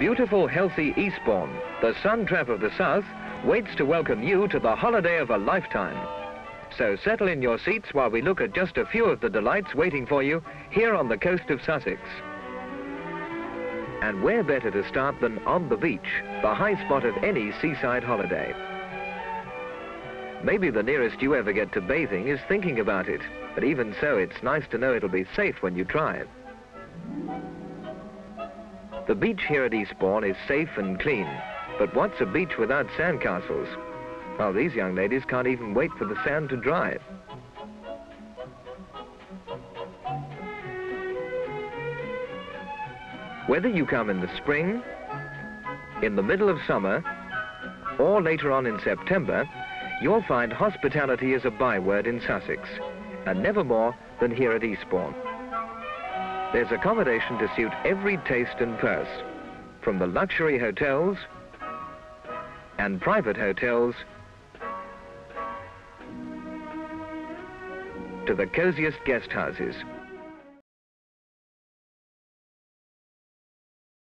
Beautiful, healthy Eastbourne, the sun trap of the south, waits to welcome you to the holiday of a lifetime. So settle in your seats while we look at just a few of the delights waiting for you here on the coast of Sussex. And where better to start than on the beach, the high spot of any seaside holiday. Maybe the nearest you ever get to bathing is thinking about it, but even so, it's nice to know it'll be safe when you try it. The beach here at Eastbourne is safe and clean, but what's a beach without sandcastles? Well, these young ladies can't even wait for the sand to dry. Whether you come in the spring, in the middle of summer, or later on in September, you'll find hospitality is a byword in Sussex, and never more than here at Eastbourne. There's accommodation to suit every taste and purse, from the luxury hotels and private hotels to the coziest guest houses.